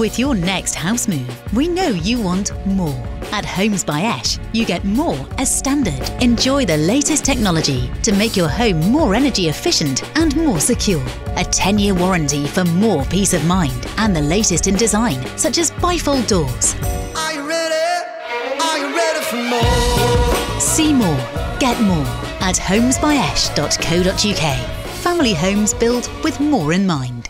With your next house move, we know you want more. At Homes by Esh, you get more as standard. Enjoy the latest technology to make your home more energy efficient and more secure. A 10 year warranty for more peace of mind and the latest in design, such as bifold doors. Are you ready? Are you ready for more? See more, get more at homesbyesh.co.uk. Family homes built with more in mind.